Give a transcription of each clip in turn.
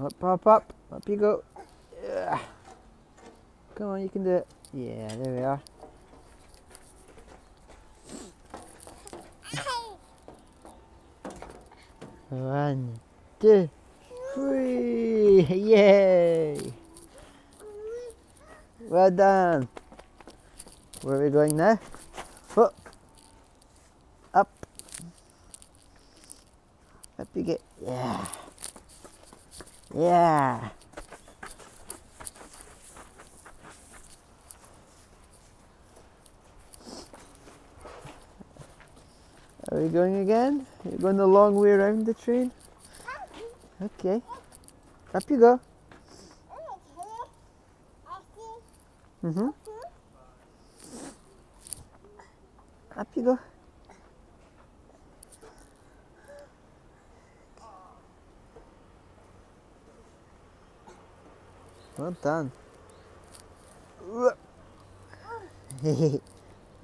Up, up, up. Up you go. Yeah. Come on, you can do it. Yeah, there we are. One, two, three. Yay! Well done. Where are we going now? Foot. Up. Up you get. Yeah. Yeah. Are we going again? You're going the long way around the train? Okay. Up you go. Mm-hmm. Up you go. Well done.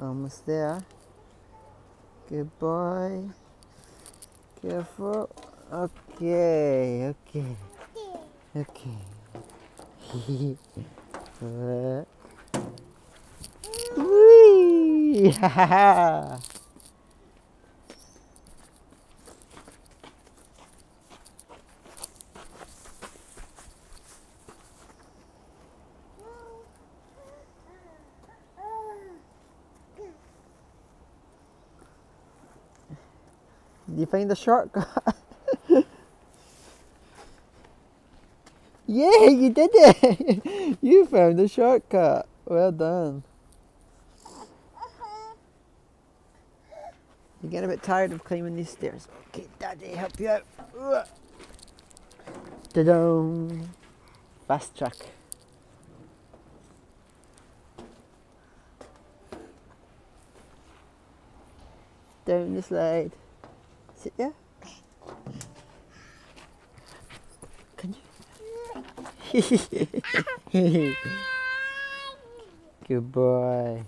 Almost there. Good boy. Careful. Okay, okay, okay. Uh, You find the shortcut? yeah, you did it! you found the shortcut. Well done. You get a bit tired of climbing these stairs. Okay, Daddy, help you out. Ta-da! Fast track. Down the slide. Sit there. Can you? Good boy.